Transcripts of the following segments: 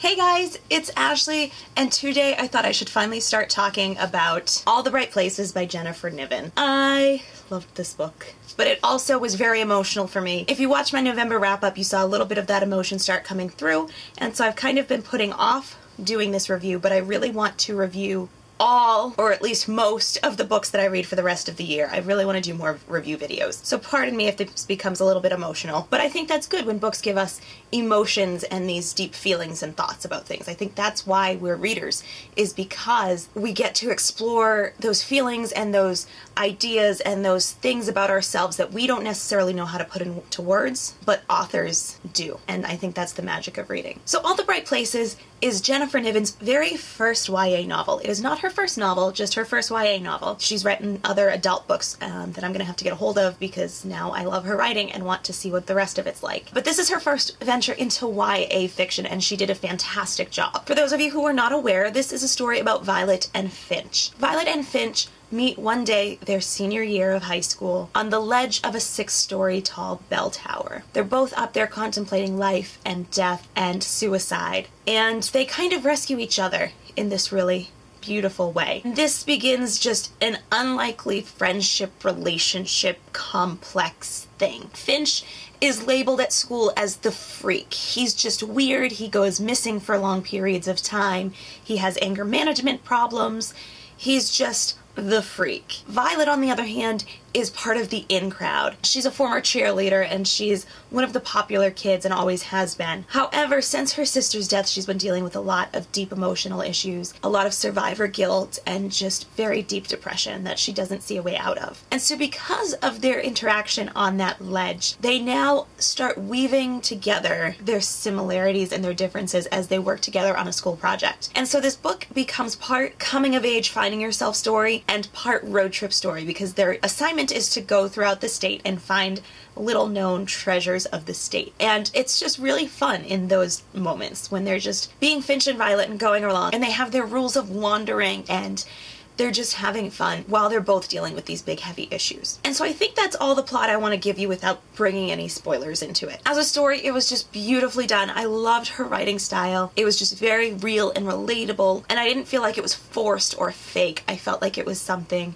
Hey guys, it's Ashley, and today I thought I should finally start talking about All the Bright Places by Jennifer Niven. I loved this book, but it also was very emotional for me. If you watched my November wrap up, you saw a little bit of that emotion start coming through, and so I've kind of been putting off doing this review, but I really want to review all, or at least most, of the books that I read for the rest of the year. I really want to do more review videos. So pardon me if this becomes a little bit emotional, but I think that's good when books give us emotions and these deep feelings and thoughts about things. I think that's why we're readers, is because we get to explore those feelings and those ideas and those things about ourselves that we don't necessarily know how to put into words, but authors do. And I think that's the magic of reading. So All the Bright Places is Jennifer Niven's very first YA novel. It is not her first novel, just her first YA novel. She's written other adult books um, that I'm gonna have to get a hold of because now I love her writing and want to see what the rest of it's like. But this is her first venture into YA fiction and she did a fantastic job. For those of you who are not aware, this is a story about Violet and Finch. Violet and Finch meet one day their senior year of high school on the ledge of a six story tall bell tower. They're both up there contemplating life and death and suicide, and they kind of rescue each other in this really beautiful way. Mm. This begins just an unlikely friendship relationship complex thing. Finch is labeled at school as the freak. He's just weird, he goes missing for long periods of time, he has anger management problems, he's just the freak. Violet, on the other hand, is part of the in crowd. She's a former cheerleader and she's one of the popular kids and always has been. However, since her sister's death, she's been dealing with a lot of deep emotional issues, a lot of survivor guilt, and just very deep depression that she doesn't see a way out of. And so, because of their interaction on that ledge, they now start weaving together their similarities and their differences as they work together on a school project. And so, this book becomes part coming of age, finding yourself story and part road trip story because their assignment is to go throughout the state and find little known treasures of the state. And it's just really fun in those moments when they're just being Finch and Violet and going along and they have their rules of wandering and they're just having fun while they're both dealing with these big heavy issues. And so I think that's all the plot I want to give you without bringing any spoilers into it. As a story, it was just beautifully done. I loved her writing style. It was just very real and relatable, and I didn't feel like it was forced or fake. I felt like it was something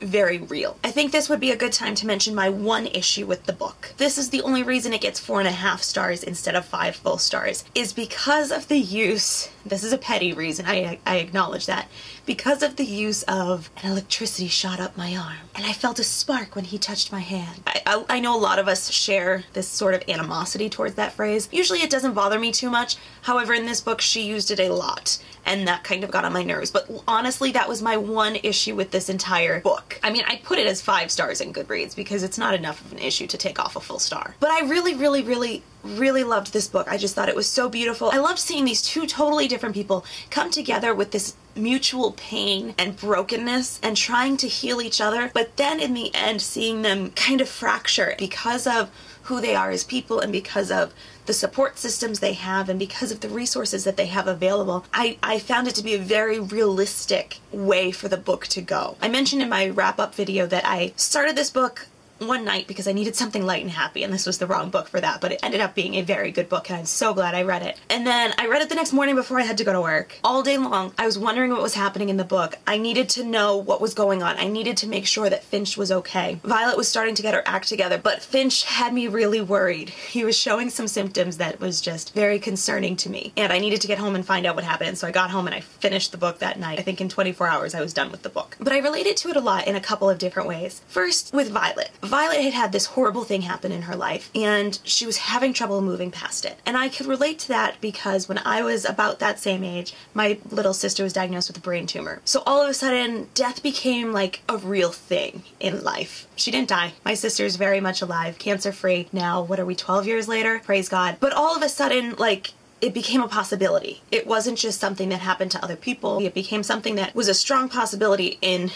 very real. I think this would be a good time to mention my one issue with the book. This is the only reason it gets four and a half stars instead of five full stars, is because of the use, this is a petty reason, I, I acknowledge that, because of the use of an electricity shot up my arm, and I felt a spark when he touched my hand. I, I, I know a lot of us share this sort of animosity towards that phrase. Usually it doesn't bother me too much, however in this book she used it a lot, and that kind of got on my nerves, but honestly that was my one issue with this entire book. I mean, I put it as five stars in Goodreads because it's not enough of an issue to take off a full star. But I really, really, really, really loved this book. I just thought it was so beautiful. I loved seeing these two totally different people come together with this mutual pain and brokenness and trying to heal each other, but then in the end seeing them kind of fracture because of who they are as people and because of the support systems they have and because of the resources that they have available, I, I found it to be a very realistic way for the book to go. I mentioned in my wrap up video that I started this book one night because I needed something light and happy, and this was the wrong book for that, but it ended up being a very good book, and I'm so glad I read it. And then I read it the next morning before I had to go to work. All day long, I was wondering what was happening in the book. I needed to know what was going on. I needed to make sure that Finch was okay. Violet was starting to get her act together, but Finch had me really worried. He was showing some symptoms that was just very concerning to me, and I needed to get home and find out what happened, so I got home and I finished the book that night. I think in 24 hours I was done with the book. But I related to it a lot in a couple of different ways. First, with Violet. Violet had had this horrible thing happen in her life and she was having trouble moving past it. And I could relate to that because when I was about that same age, my little sister was diagnosed with a brain tumor. So all of a sudden, death became like a real thing in life. She didn't die. My sister's very much alive, cancer free now. What are we, 12 years later? Praise God. But all of a sudden, like, it became a possibility. It wasn't just something that happened to other people. It became something that was a strong possibility in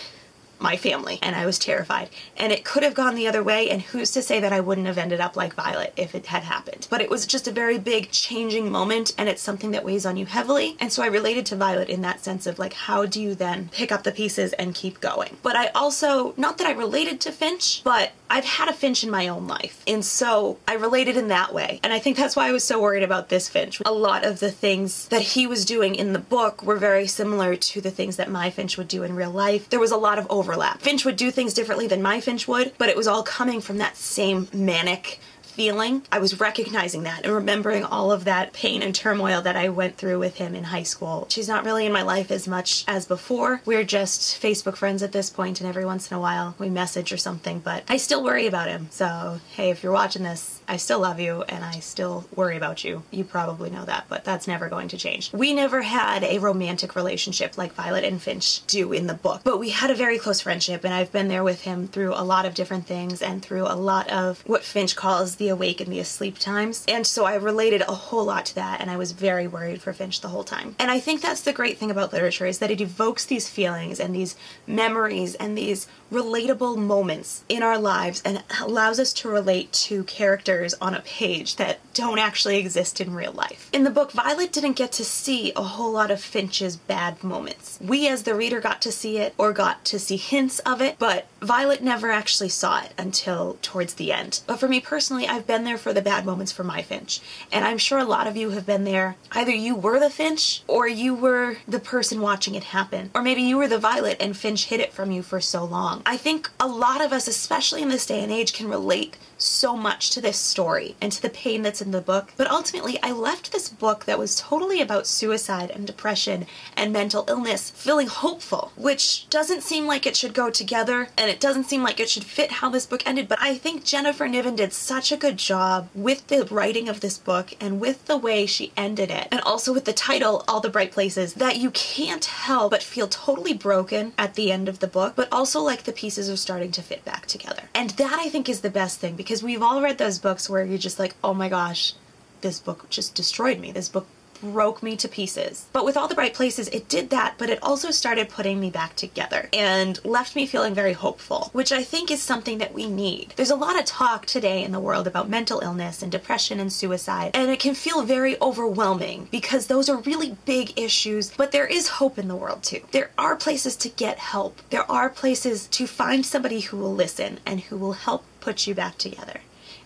my family, and I was terrified. And it could have gone the other way, and who's to say that I wouldn't have ended up like Violet if it had happened? But it was just a very big changing moment, and it's something that weighs on you heavily. And so I related to Violet in that sense of like, how do you then pick up the pieces and keep going? But I also, not that I related to Finch, but I've had a Finch in my own life. And so I related in that way. And I think that's why I was so worried about this Finch. A lot of the things that he was doing in the book were very similar to the things that my Finch would do in real life. There was a lot of overlap. Finch would do things differently than my Finch would, but it was all coming from that same manic feeling. I was recognizing that and remembering all of that pain and turmoil that I went through with him in high school. She's not really in my life as much as before. We're just Facebook friends at this point, and every once in a while we message or something, but I still worry about him. So, hey, if you're watching this, I still love you and I still worry about you. You probably know that, but that's never going to change. We never had a romantic relationship like Violet and Finch do in the book, but we had a very close friendship, and I've been there with him through a lot of different things and through a lot of what Finch calls the awake and the asleep times. And so I related a whole lot to that and I was very worried for Finch the whole time. And I think that's the great thing about literature is that it evokes these feelings and these memories and these relatable moments in our lives and allows us to relate to characters on a page that don't actually exist in real life. In the book, Violet didn't get to see a whole lot of Finch's bad moments. We as the reader got to see it or got to see hints of it, but Violet never actually saw it until towards the end. But for me personally, I've been there for the bad moments for my Finch. And I'm sure a lot of you have been there. Either you were the Finch or you were the person watching it happen. Or maybe you were the Violet and Finch hid it from you for so long. I think a lot of us, especially in this day and age, can relate so much to this story and to the pain that's in the book. But ultimately, I left this book that was totally about suicide and depression and mental illness feeling hopeful, which doesn't seem like it should go together and it doesn't seem like it should fit how this book ended. But I think Jennifer Niven did such a good job with the writing of this book and with the way she ended it, and also with the title, All the Bright Places, that you can't help but feel totally broken at the end of the book, but also like the pieces are starting to fit back together. And that I think is the best thing because we've all read those books where you're just like, oh my gosh, this book just destroyed me. This book broke me to pieces. But with All the Bright Places, it did that, but it also started putting me back together and left me feeling very hopeful, which I think is something that we need. There's a lot of talk today in the world about mental illness and depression and suicide, and it can feel very overwhelming because those are really big issues, but there is hope in the world too. There are places to get help. There are places to find somebody who will listen and who will help put you back together.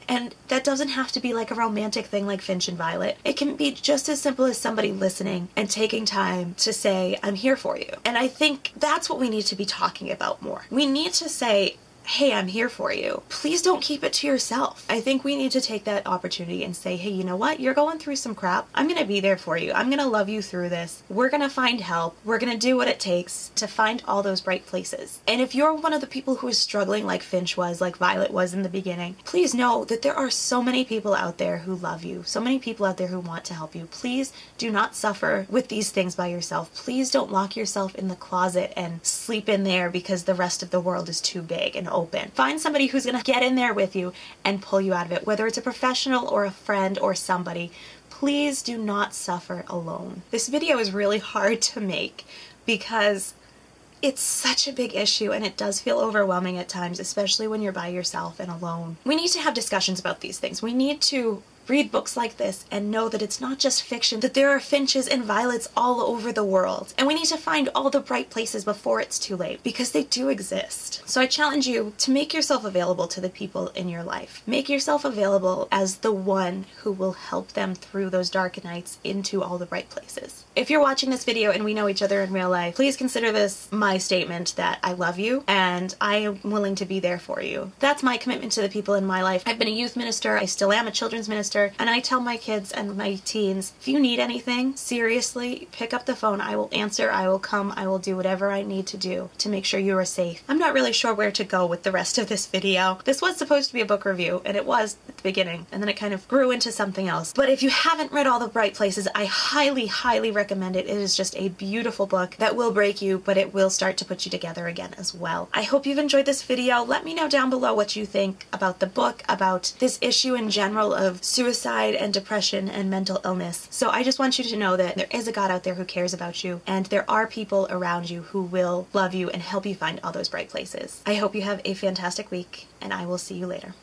And that doesn't have to be like a romantic thing like Finch and Violet. It can be just as simple as somebody listening and taking time to say, I'm here for you. And I think that's what we need to be talking about more. We need to say, hey, I'm here for you. Please don't keep it to yourself. I think we need to take that opportunity and say, hey, you know what? You're going through some crap. I'm going to be there for you. I'm going to love you through this. We're going to find help. We're going to do what it takes to find all those bright places. And if you're one of the people who is struggling like Finch was, like Violet was in the beginning, please know that there are so many people out there who love you, so many people out there who want to help you. Please do not suffer with these things by yourself. Please don't lock yourself in the closet and sleep in there because the rest of the world is too big and open. Find somebody who's going to get in there with you and pull you out of it, whether it's a professional or a friend or somebody. Please do not suffer alone. This video is really hard to make because it's such a big issue and it does feel overwhelming at times, especially when you're by yourself and alone. We need to have discussions about these things. We need to read books like this and know that it's not just fiction, that there are finches and violets all over the world. And we need to find all the bright places before it's too late because they do exist. So I challenge you to make yourself available to the people in your life. Make yourself available as the one who will help them through those dark nights into all the bright places. If you're watching this video and we know each other in real life, please consider this my statement that I love you and I am willing to be there for you. That's my commitment to the people in my life. I've been a youth minister, I still am a children's minister, and I tell my kids and my teens, if you need anything, seriously, pick up the phone. I will answer, I will come, I will do whatever I need to do to make sure you are safe. I'm not really sure where to go with the rest of this video. This was supposed to be a book review, and it was at the beginning, and then it kind of grew into something else. But if you haven't read All the Bright Places, I highly, highly recommend recommend it. It is just a beautiful book that will break you, but it will start to put you together again as well. I hope you've enjoyed this video. Let me know down below what you think about the book, about this issue in general of suicide suicide and depression and mental illness. So I just want you to know that there is a God out there who cares about you and there are people around you who will love you and help you find all those bright places. I hope you have a fantastic week and I will see you later.